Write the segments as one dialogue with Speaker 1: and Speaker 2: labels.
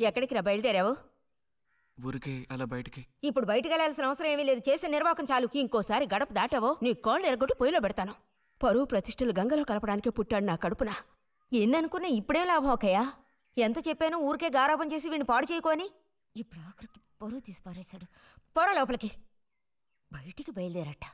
Speaker 1: ఎక్కడికి రా బయలుదేరావు?
Speaker 2: ఊరికే అలా బయటికి.
Speaker 1: ఇప్పుడు బయటికి వెళ్ళాల్సిన అవసరం ఏమీ లేదు. చేసిన నిర్వాకం చాలు. ఇంకోసారి గడప దాటావో నీ కాళ్ళు ఎరగొట్టి పొయ్యిలో పెడతాను. పరువు ప్రతిష్టలు గంగలో కలపడానికే పుట్టాడు నా కడుపున. ఎన్ననుకున్నా ఇప్పుడే లాభం ఒకయా ఎంత చెప్పాను ఊరికే గారాపం చేసి వీడిని పాడు చేయకోని ఇప్పుడు ఆఖరికి పరువు తీసి పారేశాడు పొర లోపలికి. బయటికి బయలుదేరట.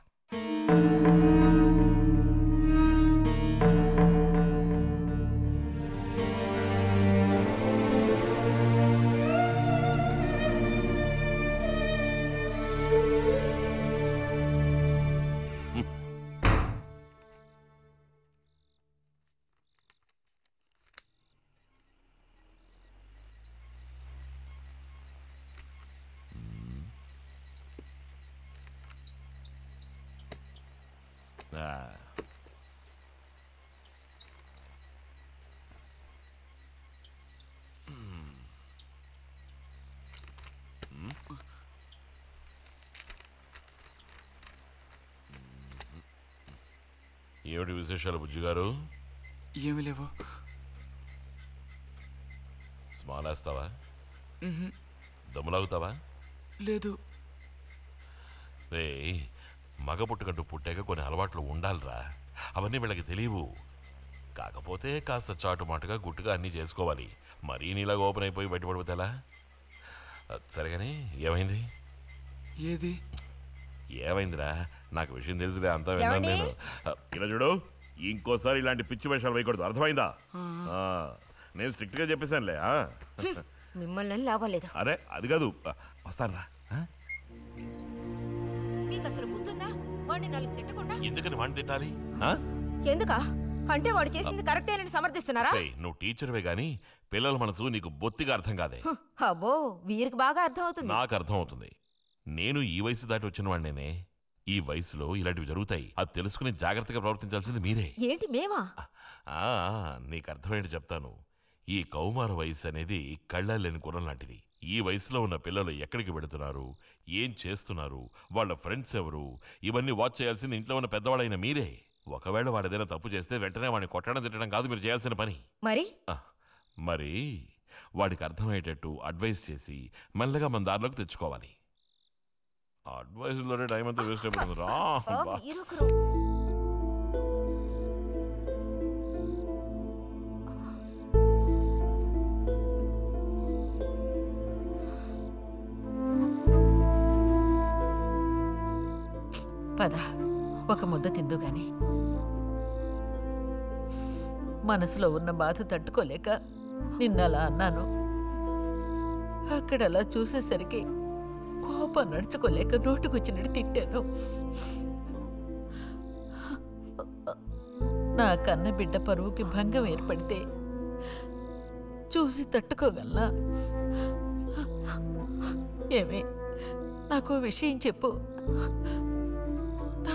Speaker 3: ఆ. ఏమిటి విశేషాలు బుజ్జి గారు
Speaker 2: ఏమీ లేవు.
Speaker 3: స్మాలేస్తావా దమ్ములాగుతావా?
Speaker 2: లేదు.
Speaker 3: రే మగ పుట్టుకంటూ పుట్టాక కొన్ని అలవాట్లు ఉండాలిరా. అవన్నీ వీళ్ళకి తెలియవు. కాకపోతే కాస్త చాటుమాటుగా గుట్టుగా అన్నీ చేసుకోవాలి. మరీ నీలాగా ఓపెన్ అయిపోయి బయటపడిపోతే ఎలా? ఆ, సరే కానీ ఏమైంది?
Speaker 2: ఏది?
Speaker 3: ఏమైందిరా? నాకు విషయం తెలిసిలే అంతా విన్నాను? నేను. ఇలా చూడు ఇంకోసారి ఇలాంటి పిచ్చి వేషాలు వేయకూడదు. అర్థమైందా? ఆ, నేను స్ట్రిక్ట్గా చెప్పేశానులే ఆ?
Speaker 1: మిమ్మల్ని లాభం లేదు.
Speaker 3: అరే అది కాదు. వస్తానురా ఆ?
Speaker 1: మీకు అసలు వాడిని నాలుగు తిట్టకుండా?
Speaker 3: ఎందుకని వాడిని తిట్టాలి?
Speaker 1: ఎందుకా? అంటే వాడు చేసింది కరెక్టేనని సమర్థిస్తున్నారా?
Speaker 3: సేయ్, నువ్వు టీచర్వే గాని పిల్లల మనసు నీకు బొత్తిగా అర్థం కాదే.
Speaker 1: అబ్బో వీరికి బాగా అర్థమవుతుంది.
Speaker 3: నాకు అర్థం అవుతుంది నేను ఈ వయసు దాటి వచ్చిన వాడినేనే ఈ వయసులో ఇలాంటివి జరుగుతాయి. అది తెలుసుకుని జాగ్రత్తగా ప్రవర్తించాల్సింది మీరే.
Speaker 1: ఏంటి మేమా?
Speaker 3: ఆ నీకు అర్థమేంటి చెప్తాను. ఈ కౌమార వయసు అనేది కళ్ళ లేని గుర్రం లాంటిది ఈ వయసులో ఉన్న పిల్లలు ఎక్కడికి వెళుతున్నారు ఏం చేస్తున్నారు? వాళ్ళ ఫ్రెండ్స్ ఎవరు? ఇవన్నీ వాచ్ చేయాల్సింది ఇంట్లో ఉన్న పెద్దవాళ్ళైన మీరే. ఒకవేళ వాడు ఏదైనా తప్పు చేస్తే వెంటనే వాడిని కొట్టడం తిట్టడం కాదు మీరు చేయాల్సిన పని.
Speaker 1: మరి?
Speaker 3: మరి వాడికి అర్థమయ్యేటట్టు అడ్వైస్ చేసి మెల్లగా మన దారిలోకి తెచ్చుకోవాలి. అడ్వైస్లోనే టైం అంతా వేస్ట్ అయిపోతుంది. రా
Speaker 4: పద. ఒక ముద్ద తిందు గాని. మనసులో ఉన్న బాధ తట్టుకోలేక నిన్నలా అన్నాను. అక్కడ అలా చూసేసరికి కోపం నడుచుకోలేక నోటుకొచ్చినట్టు తిట్టాను. నా కన్న బిడ్డ పరువుకి భంగం ఏర్పడితే చూసి తట్టుకోగలనా? ఏమే నాకు విషయం చెప్పు.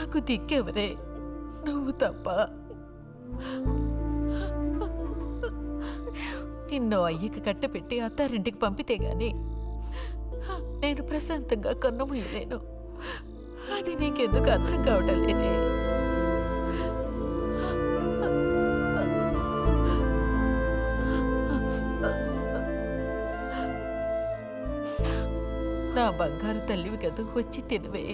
Speaker 4: నాకు దిక్కెవరే? నువ్వు తప్ప. నిన్ను అయ్యకి కట్టపెట్టి అత్తారింటికి పంపితే గాని నేను ప్రశాంతంగా కన్నుమూయలేను అది నీకెందుకు అర్థం కావటం లేదే? నా బంగారు తల్లివి కదూ వచ్చి తినవే.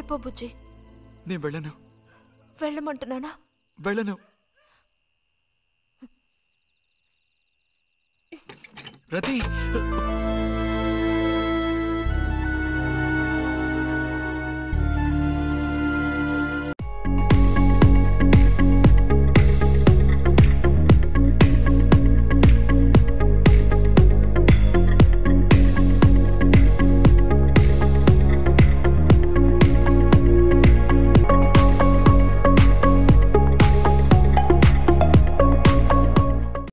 Speaker 1: వెళ్ళిపో బుజ్జి.
Speaker 2: నేను వెళ్ళను.
Speaker 1: వెళ్ళమంటున్నానా?
Speaker 2: వెళ్ళను. రతి!